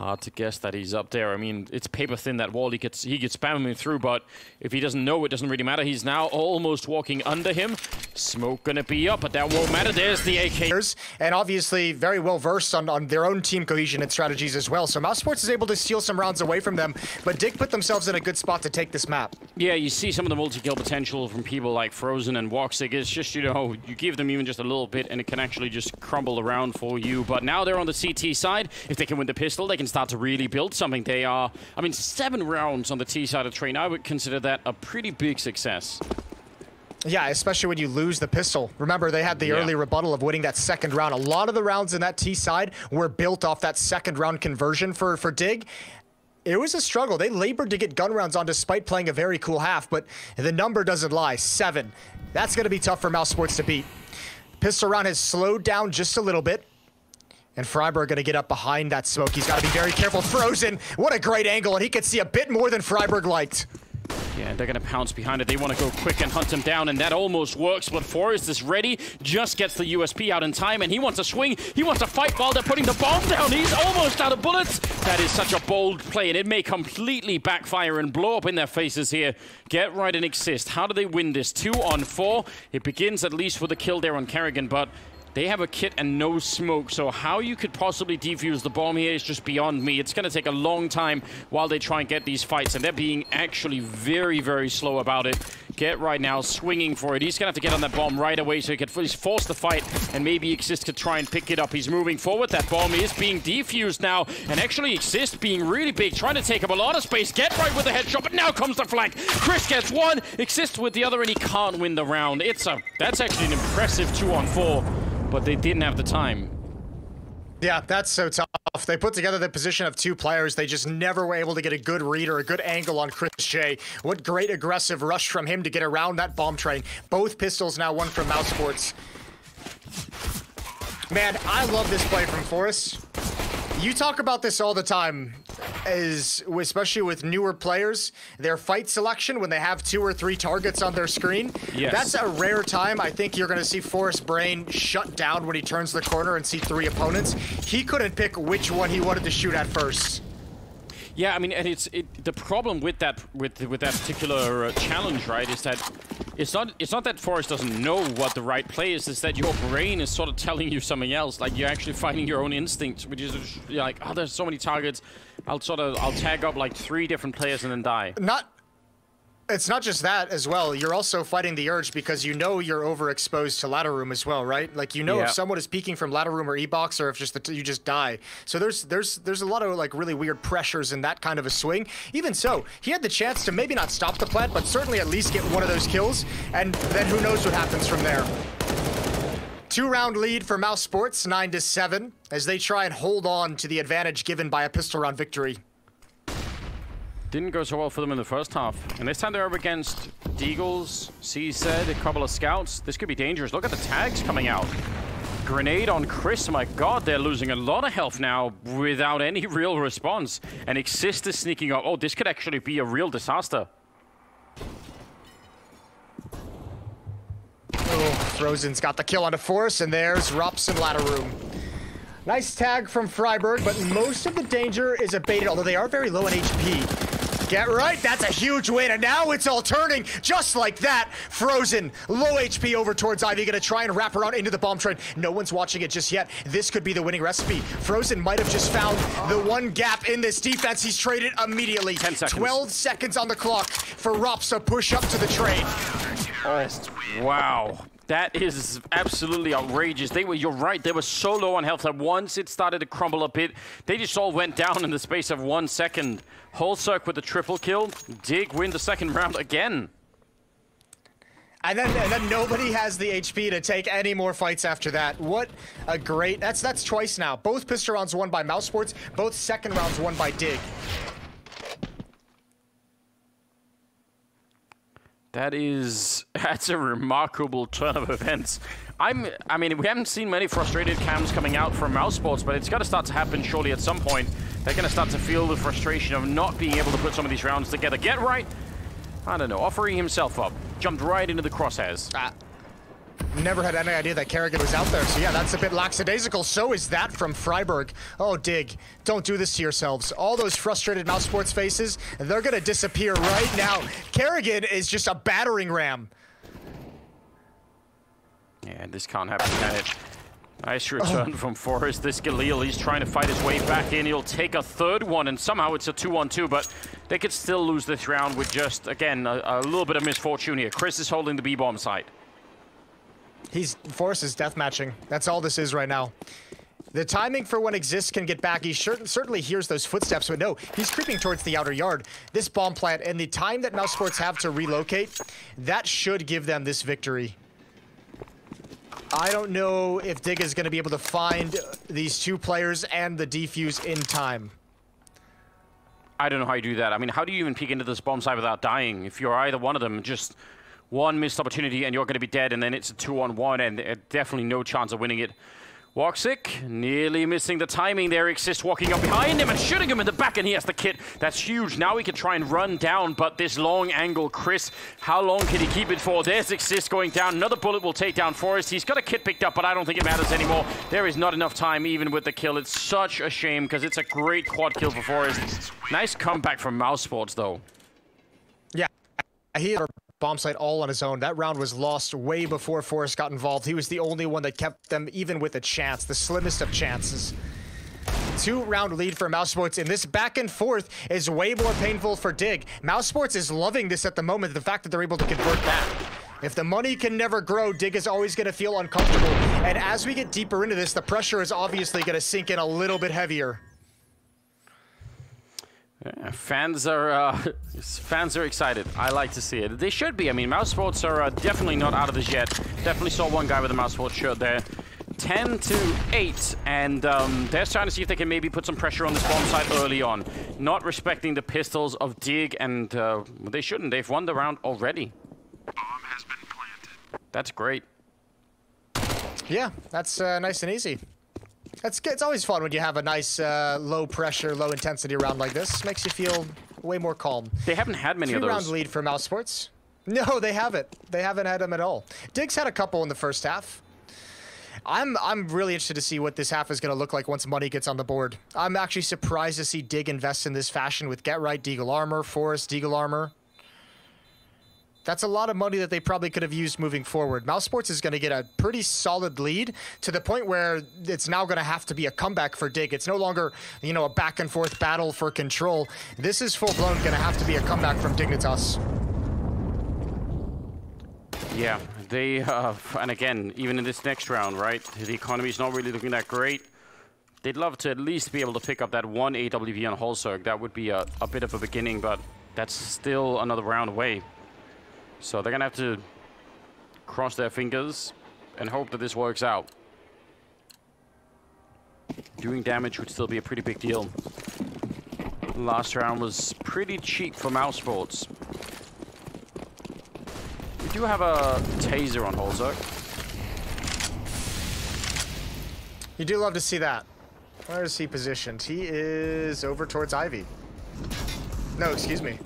Hard to guess that he's up there. I mean, it's paper thin, that wall. He gets he gets spamming through, but if he doesn't know, it doesn't really matter. He's now almost walking under him. Smoke gonna be up, but that won't matter. There's the AK. And obviously very well versed on, on their own team cohesion and strategies as well. So Mousesports is able to steal some rounds away from them, but Dick put themselves in a good spot to take this map. Yeah, you see some of the multi-kill potential from people like Frozen and Woxic. It's just, you know, you give them even just a little bit and it can actually just crumble around for you. But now they're on the CT side. If they can win the pistol, they can start to really build something. They are, I mean, seven rounds on the T side of train. I would consider that a pretty big success. Yeah, especially when you lose the pistol. Remember, they had the yeah. early rebuttal of winning that second round. A lot of the rounds in that T side were built off that second round conversion for, for Dig. It was a struggle. They labored to get gun rounds on despite playing a very cool half, but the number doesn't lie. Seven. That's going to be tough for Mousesports to beat. Pistol round has slowed down just a little bit. And friberg going to get up behind that smoke. He's got to be very careful. Frozen, what a great angle, and he could see a bit more than friberg liked. Yeah, they're going to pounce behind it. They want to go quick and hunt him down, and that almost works. But f0rest is ready, just gets the USP out in time, and he wants to swing. He wants to fight while they're putting the bomb down. He's almost out of bullets. That is such a bold play, and it may completely backfire and blow up in their faces here. Get right and Xizt. How do they win this? Two on four. It begins at least with a kill there on Karrigan, but they have a kit and no smoke, so how you could possibly defuse the bomb here is just beyond me. It's going to take a long time while they try and get these fights, and they're being actually very, very slow about it. Get right now swinging for it. He's going to have to get on that bomb right away so he can force the fight, and maybe Xizt could try and pick it up. He's moving forward. That bomb is being defused now, and actually Xizt being really big, trying to take up a lot of space. Get right with the headshot, but now comes the flank. Chris gets one, Xizt with the other, and he can't win the round. It's a That's actually an impressive two on four but they didn't have the time. Yeah, that's so tough. They put together the position of two players. They just never were able to get a good read or a good angle on Chris J. What great aggressive rush from him to get around that bomb train. Both pistols now one from Mousesports. Man, I love this play from f0rest. You talk about this all the time, is especially with newer players, their fight selection when they have two or three targets on their screen. Yes. That's a rare time. I think you're going to see f0rest Brain shut down when he turns the corner and see three opponents. He couldn't pick which one he wanted to shoot at first. Yeah, I mean, and it's it, the problem with that with with that particular uh, challenge, right? Is that it's not it's not that f0rest doesn't know what the right play is. It's that your brain is sort of telling you something else. Like you're actually fighting your own instincts, which is like, oh, there's so many targets. I'll sort of I'll tag up like three different players and then die. Not it's not just that as well. You're also fighting the urge because you know you're overexposed to ladder room as well, right? Like you know Yeah. if someone is peeking from ladder room or e-box or if just the you just die. So there's there's there's a lot of like really weird pressures in that kind of a swing. Even so, he had the chance to maybe not stop the plant, but certainly at least get one of those kills, and then who knows what happens from there. Two round lead for Mousesports, nine to seven, as they try and hold on to the advantage given by a pistol round victory. Didn't go so well for them in the first half. And this time they're up against Deagles, CZ, a couple of scouts. This could be dangerous. Look at the tags coming out. Grenade on Chris. My god, they're losing a lot of health now without any real response. And Xizt is sneaking up. Oh, this could actually be a real disaster. Oh, Frozen's got the kill on the force, and there's ropz in ladder room. Nice tag from friberg, but most of the danger is abated, although they are very low in HP. Get right, that's a huge win, and now it's all turning just like that. Frozen, low HP over towards Ivy, gonna try and wrap around into the bomb train. No one's watching it just yet. This could be the winning recipe. Frozen might have just found the one gap in this defense. He's traded immediately. 10 seconds. 12 seconds on the clock for ropz to push up to the trade. Wow. That is absolutely outrageous. They were, you're right, they were so low on health that once it started to crumble a bit, they just all went down in the space of one second. hallzerk with the triple kill. Dig win the second round again. And then, and then nobody has the HP to take any more fights after that. What a great... That's that's twice now. Both pistol rounds won by Mousesports. Both second rounds won by Dig. That is, that's a remarkable turn of events. I'm, I mean, we haven't seen many frustrated cams coming out from Mousesports, but it's got to start to happen surely at some point. They're going to start to feel the frustration of not being able to put some of these rounds together. Get right, I don't know, offering himself up. Jumped right into the crosshairs. Ah. Never had any idea that karrigan was out there. So yeah, that's a bit lackadaisical. So is that from friberg. Oh, Dig, don't do this to yourselves. All those frustrated Mousesports faces, they're gonna disappear right now. karrigan is just a battering ram. Yeah, this can't happen, can it? Nice oh. return from f0rest. This Galil, he's trying to fight his way back in. He'll take a third one, and somehow it's a 2-1-2, but they could still lose this round with just, again, a, a little bit of misfortune here. Chris is holding the B-bomb site. He's f0rest is deathmatching. That's all this is right now. The timing for when Xizt can get back, he cer- certainly hears those footsteps, but no, he's creeping towards the outer yard. This bomb plant and the time that Mousesports have to relocate, that should give them this victory. I don't know if Dig is going to be able to find uh, these two players and the defuse in time. I don't know how you do that. I mean, how do you even peek into this bomb site without dying? If you're either one of them, just one missed opportunity and you're going to be dead, and then it's a two-on-one, and uh, definitely no chance of winning it. Woxic nearly missing the timing there. Xizt walking up behind him and shooting him in the back, and he has the kit. That's huge. Now he can try and run down, but this long angle, Chris, how long can he keep it for? There's Xizt going down. Another bullet will take down f0rest. He's got a kit picked up, but I don't think it matters anymore. There is not enough time even with the kill. It's such a shame because it's a great quad kill for f0rest. Nice comeback from Mousesports, though. Yeah, he bomb site all on his own. That round was lost way before f0rest got involved. He was the only one that kept them even with a chance, the slimmest of chances. Two round lead for Mousesports, and this back and forth is way more painful for Dig. Mousesports is loving this at the moment, the fact that they're able to convert back. If the money can never grow, Dig is always going to feel uncomfortable. And as we get deeper into this, the pressure is obviously going to sink in a little bit heavier. Yeah, fans are uh, fans are excited. I like to see it. They should be. I mean, Mousesports are uh, definitely not out of this yet. Definitely saw one guy with a Mousesports shirt there. 10 to 8, and um, they're trying to see if they can maybe put some pressure on this bomb site early on. Not respecting the pistols of Dig, and uh, they shouldn't. They've won the round already. Bomb has been planted. That's great. Yeah, that's uh, nice and easy. It's, it's always fun when you have a nice uh, low pressure, low intensity round like this. Makes you feel way more calm. They haven't had many of Two round lead for Mousesports. No, they haven't. They haven't had them at all. Diggs had a couple in the first half. I'm I'm really interested to see what this half is going to look like once money gets on the board. I'm actually surprised to see Dig invest in this fashion with Get Right, Deagle Armor, f0rest, Deagle Armor. That's a lot of money that they probably could have used moving forward. Mousesports is going to get a pretty solid lead to the point where it's now going to have to be a comeback for Dig. It's no longer, you know, a back and forth battle for control. This is full blown going to have to be a comeback from Dignitas. Yeah, they, uh, and again, even in this next round, right, the economy's not really looking that great. They'd love to at least be able to pick up that one AWP on hallzerk. That would be a, a bit of a beginning, but that's still another round away. So they're going to have to cross their fingers and hope that this works out. Doing damage would still be a pretty big deal. Last round was pretty cheap for Mousesports. We do have a taser on hallzerk. You do love to see that. Where is he positioned? He is over towards Ivy. No, excuse me.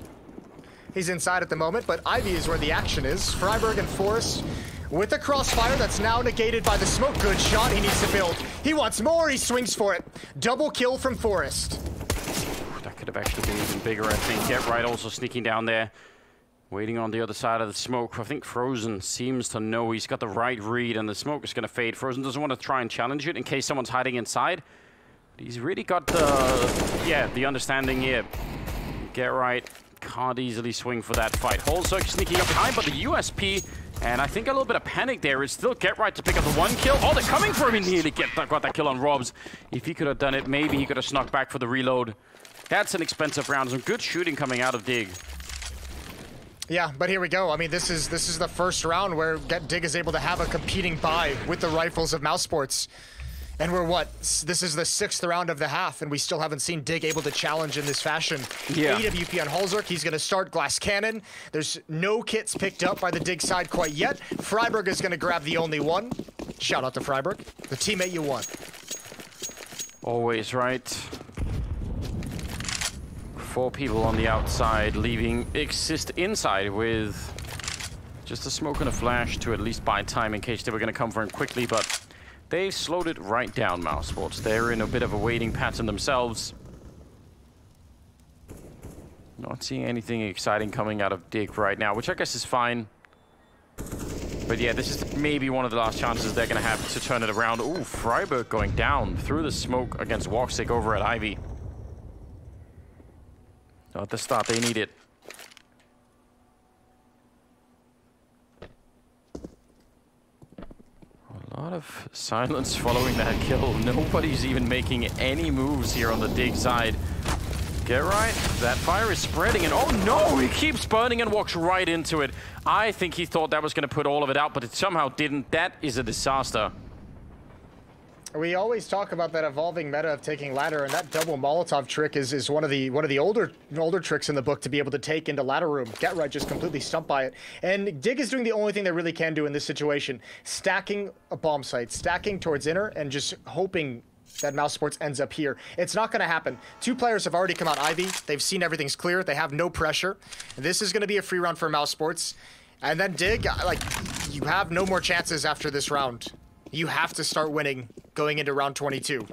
He's inside at the moment, but Ivy is where the action is. friberg and f0rest with a crossfire that's now negated by the smoke. Good shot. He needs to build. He wants more. He swings for it. Double kill from f0rest. That could have actually been even bigger, I think. Get right also sneaking down there. Waiting on the other side of the smoke. I think Frozen seems to know he's got the right read and the smoke is going to fade. Frozen doesn't want to try and challenge it in case someone's hiding inside. But he's really got the, yeah, the understanding here. Get right can't easily swing for that fight. hallzerk sneaking up behind, but the USP, and I think a little bit of panic there is still Get Right to pick up the one kill. Oh, they're coming for him. He nearly get, got that kill on ropz. If he could have done it, maybe he could have snuck back for the reload. That's an expensive round. Some good shooting coming out of Dig. Yeah, but here we go. I mean, this is this is the first round where Get Dig is able to have a competing buy with the rifles of Mousesports. And we're what? This is the sixth round of the half, and we still haven't seen Dig able to challenge in this fashion. Yeah. AWP on hallzerk, he's going to start Glass Cannon. There's no kits picked up by the Dig side quite yet. friberg is going to grab the only one. Shout out to friberg. The teammate you want. Always right. Four people on the outside, leaving Xizt inside with just a smoke and a flash to at least buy time in case they were going to come for him quickly, but they slowed it right down, Mousesports. They're in a bit of a waiting pattern themselves. Not seeing anything exciting coming out of Dig right now, which I guess is fine. But yeah, this is maybe one of the last chances they're going to have to turn it around. Ooh, friberg going down through the smoke against Woxic over at Ivy. Not the start they needed. A lot of silence following that kill. Nobody's even making any moves here on the dig side. Get right. That fire is spreading, and oh no, he keeps burning and walks right into it. I think he thought that was going to put all of it out, but it somehow didn't. That is a disaster. We always talk about that evolving meta of taking ladder, and that double Molotov trick is, is one of the one of the older older tricks in the book to be able to take into ladder room. Get right just completely stumped by it. And Dig is doing the only thing they really can do in this situation. Stacking a bomb site, stacking towards inner, and just hoping that Mousesports ends up here. It's not going to happen. Two players have already come out Ivy. They've seen everything's clear. They have no pressure. This is going to be a free round for Mousesports. And then Dig, like, you have no more chances after this round. You have to start winning going into round 22.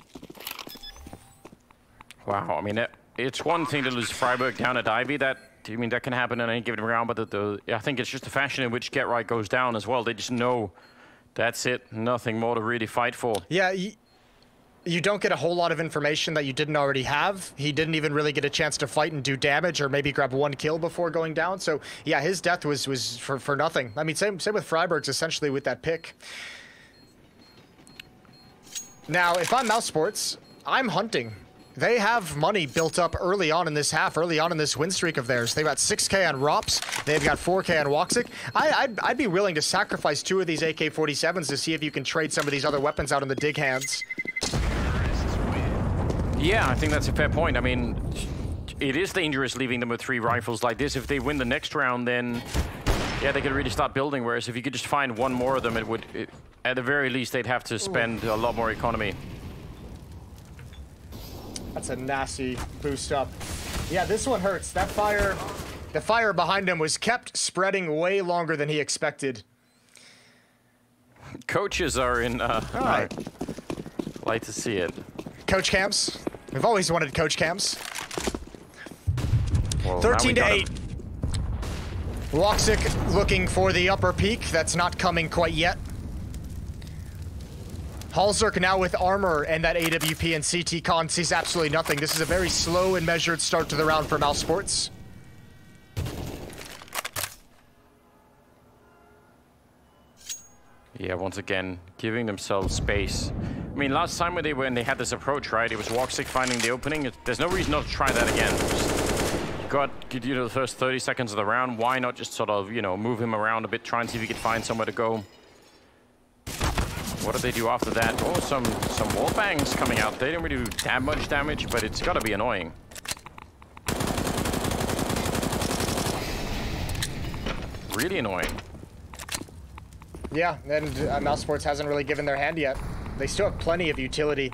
Wow, I mean, it, it's one thing to lose friberg down at Ivy. That I mean, that can happen in any given round, but the, the, I think it's just the fashion in which Get Right goes down as well. They just know that's it, nothing more to really fight for. Yeah, you, don't get a whole lot of information that you didn't already have. He didn't even really get a chance to fight and do damage or maybe grab one kill before going down. So, yeah, his death was, was for, for nothing. I mean, same, same with friberg's essentially with that pick. Now, if I'm Mousesports, I'm hunting. They have money built up early on in this half, early on in this win streak of theirs. They've got 6k on ropz. They've got 4k on Woxic. I, would I'd be willing to sacrifice two of these AK-47s to see if you can trade some of these other weapons out in the dig hands. Yeah, I think that's a fair point. I mean, it is dangerous leaving them with three rifles like this. If they win the next round, then yeah, they could really start building. Whereas if you could just find one more of them, it would, it, at the very least, they'd have to spend Ooh. a lot more economy. That's a nasty boost up. Yeah, this one hurts. That fire, the fire behind him was kept spreading way longer than he expected. coaches are in. Uh, All right. Like to see it. Coach camps. We've always wanted coach camps. Well, 13 to 8. him. Woxic looking for the upper peak. That's not coming quite yet. Halzerk now with armor and that AWP and CT con sees absolutely nothing. This is a very slow and measured start to the round for Mousesports. Yeah, once again, giving themselves space. I mean, last time when they when they had this approach, right? It was Woxic finding the opening. There's no reason not to try that again. Just got you know the first 30 seconds of the round. Why not just sort of you know move him around a bit, try and see if he could find somewhere to go. What do they do after that? Oh, some some wall bangs coming out. They didn't really do that much damage, but it's got to be annoying. Really annoying. Yeah, and uh, Sports hasn't really given their hand yet. They still have plenty of utility.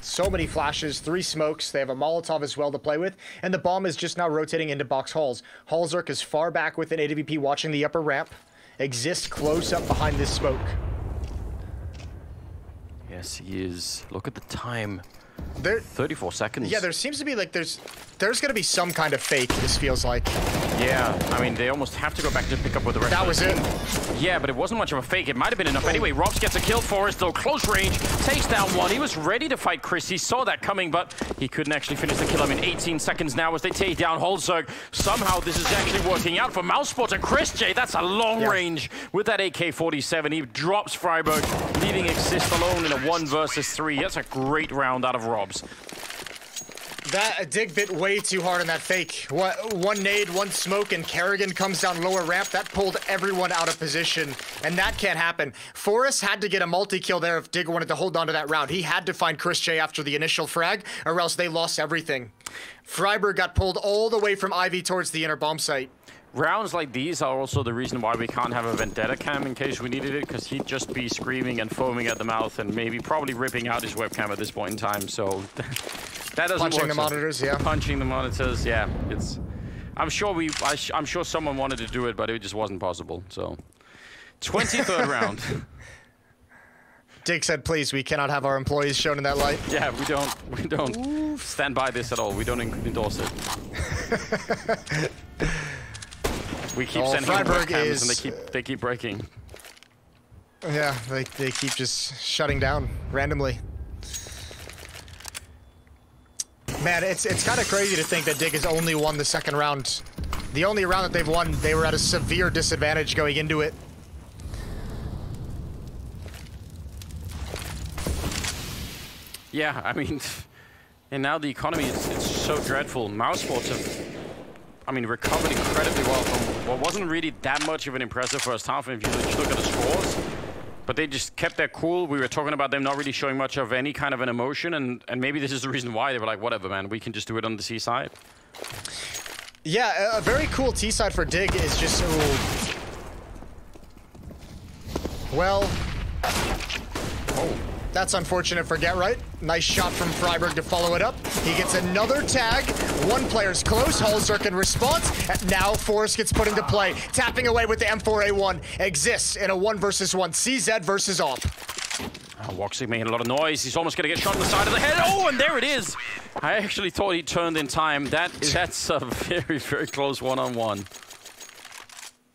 So many flashes, three smokes. They have a Molotov as well to play with, and the bomb is just now rotating into box halls. hallzerk is far back with an AWP watching the upper ramp. Xizt close up behind this smoke. Yes, he is. Look at the time. There, 34 seconds. yeah, there seems to be like there's there's gonna be some kind of fake. This feels like Yeah, I mean, they almost have to go back to pick up with the rest that was it. Yeah, but it wasn't much of a fake. It might have been enough anyway. ropz gets a kill for us, though. Close range. Takes down one. He was ready to fight Chris. He saw that coming, but he couldn't actually finish the kill. I mean, 18 seconds now as they take down hallzerk. Somehow this is actually working out for Mousesport and Chris J. That's a long Yeah. range with that AK-47. He drops friberg, leaving Xizt alone in a one versus three. That's a great round out of ropz. That dig bit way too hard on that fake. What one nade, one smoke, and karrigan comes down lower ramp. That pulled everyone out of position, and that can't happen. f0rest had to get a multi-kill there if Dig wanted to hold on to that round. He had to find Chris J after the initial frag, or else they lost everything. friberg got pulled all the way from Ivy towards the inner bomb site. Rounds like these are also the reason why we can't have a Vendetta cam in case we needed it, because he'd just be screaming and foaming at the mouth and maybe probably ripping out his webcam at this point in time. So that doesn't Punching work. the so- monitors, yeah. Punching the monitors, yeah. It's. I'm sure we. I sh- I'm sure someone wanted to do it, but it just wasn't possible. So, 23rd round. Dig said, "Please, we cannot have our employees shown in that light." Yeah, we don't. We don't stand by this at all. We don't en- endorse it. we keep Oh, sending them Freiburg webcams is- and they keep they keep breaking. Yeah, they they keep just shutting down randomly. Man, it's it's kind of crazy to think that Dig has only won the second round. The only round that they've won, they were at a severe disadvantage going into it. Yeah, I mean, and now the economy is it's so dreadful. Mousesports have, I mean, recovered incredibly well from what wasn't really that much of an impressive first half if you look at the scores. But they just kept their cool. We were talking about them not really showing much of any kind of an emotion, and, and maybe this is the reason why they were like, whatever, man, we can just do it on the seaside. Yeah, a, a very cool T side for Dig is just. ooh. Well, Oh, that's unfortunate for Get Right. Nice shot from friberg to follow it up. He gets another tag. One player's close. hallzerk in response. And Now f0rest gets put into play. Tapping away with the M4A1. Xizt's in a one versus one. CZ versus AWP. oh Woxic making a lot of noise. He's almost going to get shot in the side of the head. Oh, and there it is. I actually thought he turned in time. That That's a very, very close one-on-one.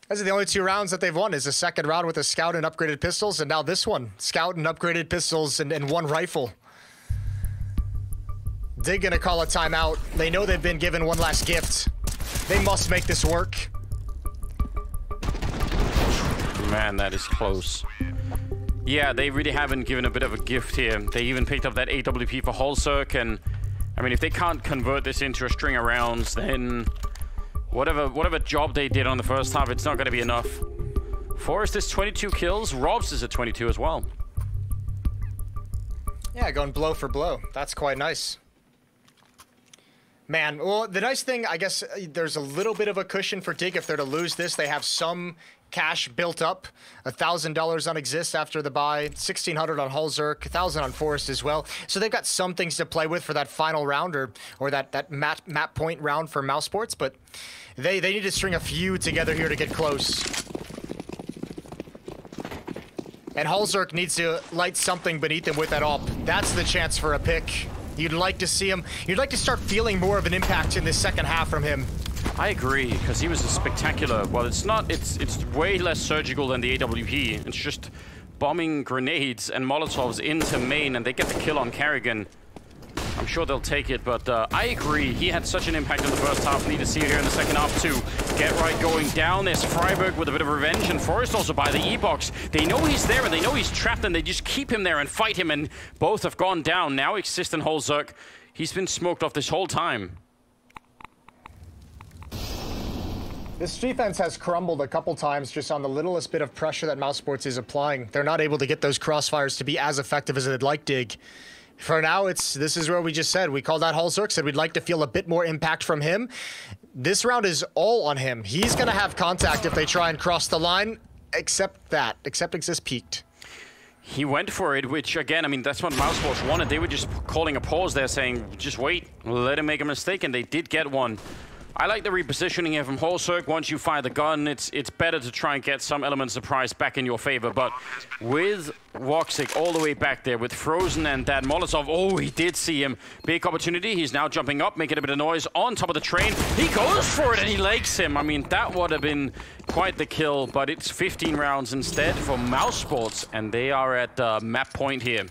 Those are the only two rounds that they've won. Is the second round with a scout and upgraded pistols, and now this one, scout and upgraded pistols and, and one rifle. They're gonna call a timeout. They know they've been given one last gift. They must make this work. Man, that is close. Yeah, they really haven't given a bit of a gift here. They even picked up that AWP for hallzerk, and I mean, if they can't convert this into a string of rounds, then whatever whatever job they did on the first half, it's not going to be enough. f0rest is 22 kills. ropz is at 22 as well. Yeah, going blow for blow. That's quite nice. Man, well, the nice thing, I guess, uh, there's a little bit of a cushion for Dig. If they're to lose this, they have some cash built up. A thousand dollars on Xizt after the buy, sixteen hundred on hallzerk, a thousand on f0rest as well. So they've got some things to play with for that final round or or that that map map point round for Mousesports. But they they need to string a few together here to get close. And hallzerk needs to light something beneath him with that AWP. That's the chance for a pick. You'd like to see him. You'd like to start feeling more of an impact in this second half from him. I agree, because he was a spectacular. Well, it's not. It's it's way less surgical than the AWP. It's just bombing grenades and molotovs into main, and they get the kill on Karrigan. I'm sure they'll take it, but uh, I agree. He had such an impact in the first half. Need to see it here in the second half too. Get right going down. There's friberg with a bit of revenge, and f0rest also by the E-box. They know he's there, and they know he's trapped, and they just keep him there and fight him, and both have gone down. Now Xizt and hallzerk, he's been smoked off this whole time. This defense has crumbled a couple times just on the littlest bit of pressure that Mousesports is applying. They're not able to get those crossfires to be as effective as they'd like Dig. For now, it's this is where we just said we called out hallzerk, said we'd like to feel a bit more impact from him. This round is all on him. He's gonna have contact if they try and cross the line, except that, except Xizt peaked. He went for it, which again, I mean, that's what Mousesports wanted. They were just calling a pause there, saying, just wait, let him make a mistake, and they did get one. I like the repositioning here from hallzerk. Once you fire the gun, it's it's better to try and get some elements of price back in your favor. But with Woxic all the way back there, with Frozen and that Molotov, oh, he did see him. Big opportunity. He's now jumping up, making a bit of noise on top of the train. He goes for it and he likes him. I mean, that would have been quite the kill, but it's 15 rounds instead for Mousesports, and they are at uh, map point here.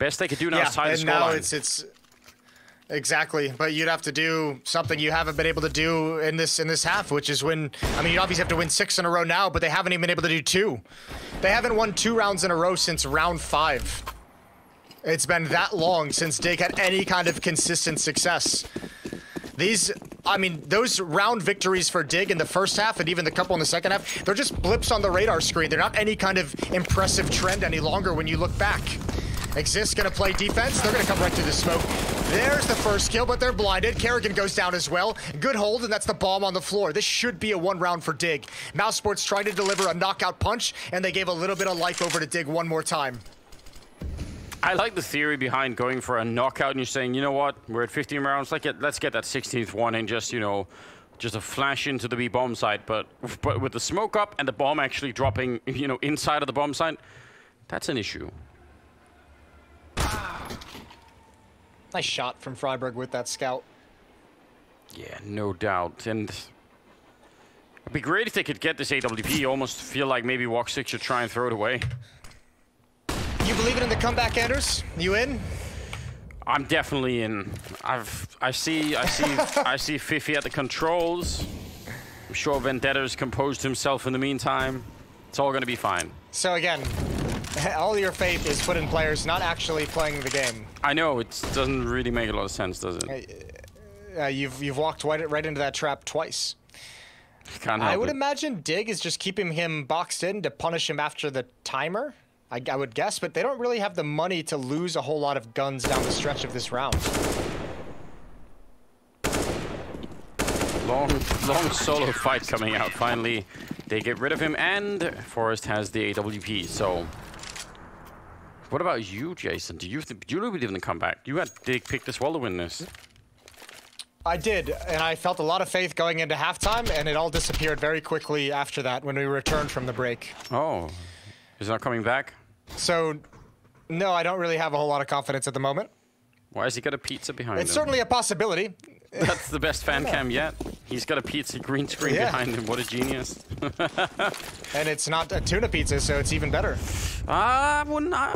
Best they could do now yeah, is tie the and now scoreline. it's it's Exactly, but you'd have to do something you haven't been able to do in this in this half, which is win. I mean, you obviously have to win six in a row now, but they haven't even been able to do two. They haven't won two rounds in a row since round five. It's been that long since Dig had any kind of consistent success. These, I mean, those round victories for Dig in the first half and even the couple in the second half, they're just blips on the radar screen. They're not any kind of impressive trend any longer when you look back. Xizt gonna play defense. They're gonna come right through the smoke. There's the first kill, but they're blinded. karrigan goes down as well. Good hold, and that's the bomb on the floor. This should be a one round for Dig. Mousesports trying to deliver a knockout punch, and they gave a little bit of life over to Dig one more time. I like the theory behind going for a knockout and you're saying, you know what, we're at 15 rounds, like let's get that 16th one and just, you know, just a flash into the B bomb site. But but with the smoke up and the bomb actually dropping, you know, inside of the bomb site, that's an issue. Nice shot from friberg with that scout. Yeah, no doubt. And it'd be great if they could get this AWP. You almost feel like maybe Woxic should try and throw it away. You believe it in the comeback, Anders? You in? I'm definitely in. I've I see I see I see Fifi at the controls. I'm sure Vendetta's composed himself in the meantime. It's all gonna be fine. So again, all your faith is put in players not actually playing the game. I know it doesn't really make a lot of sense, does it? Uh, you've you've walked right, right into that trap twice. Can't help I would it. imagine Dig is just keeping him boxed in to punish him after the timer. I, I would guess, but they don't really have the money to lose a whole lot of guns down the stretch of this round. Long, long solo fight coming out. Finally, they get rid of him, and f0rest has the AWP. So, what about you, Jason? Do you think do you really believe in the comeback? You had Dig pick this well to win this. I did, and I felt a lot of faith going into halftime, and it all disappeared very quickly after that when we returned from the break. Oh, is not coming back? So, no, I don't really have a whole lot of confidence at the moment. Why has he got a pizza behind It's him? It's certainly a possibility. That's the best fan cam yet. He's got a pizza green screen Yeah. behind him. What a genius. And it's not a tuna pizza, so it's even better. I wouldn't. I,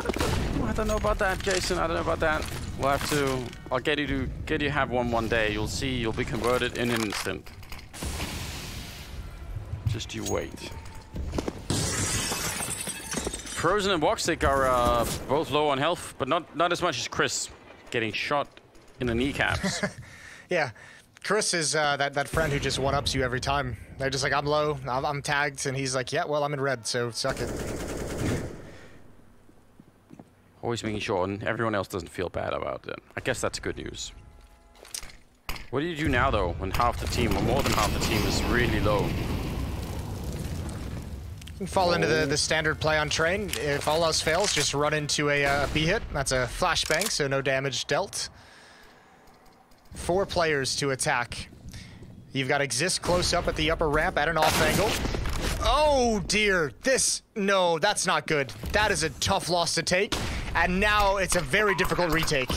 I don't know about that, Jason. I don't know about that. We'll have to. I'll get you to get you have one one day. You'll see. You'll be converted in an instant. Just you wait. Frozen and Woxic are uh, both low on health, but not not as much as Chris, getting shot in the kneecaps. Yeah. Chris is uh, that, that friend who just one-ups you every time. They're just like, I'm low, I'm, I'm tagged, and he's like, yeah, well, I'm in red, so suck it. Always making sure and everyone else doesn't feel bad about it. I guess that's good news. What do you do now, though, when half the team, or more than half the team, is really low? You fall into the, the standard play on train. If all else fails, just run into a uh, B hit. That's a flashbang, so no damage dealt. Four players to attack. You've got Xizt close up at the upper ramp at an off angle. Oh dear, this, no, that's not good. That is a tough loss to take, and now it's a very difficult retake.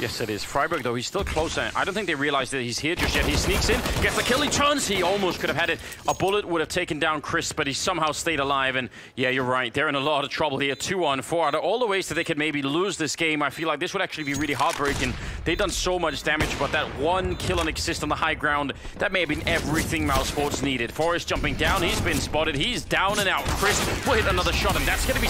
Yes, it is. friberg, though, he's still closer. I don't think they realize that he's here just yet. He sneaks in, gets the kill, he turns. He almost could have had it. A bullet would have taken down Chris, but he somehow stayed alive. And yeah, you're right. They're in a lot of trouble here. Two on four. Out of all the ways that they could maybe lose this game, I feel like this would actually be really heartbreaking. They've done so much damage, but that one kill and Xizt on the high ground, that may have been everything mousesports needed. f0rest jumping down. He's been spotted. He's down and out. Chris will hit another shot, and that's going to be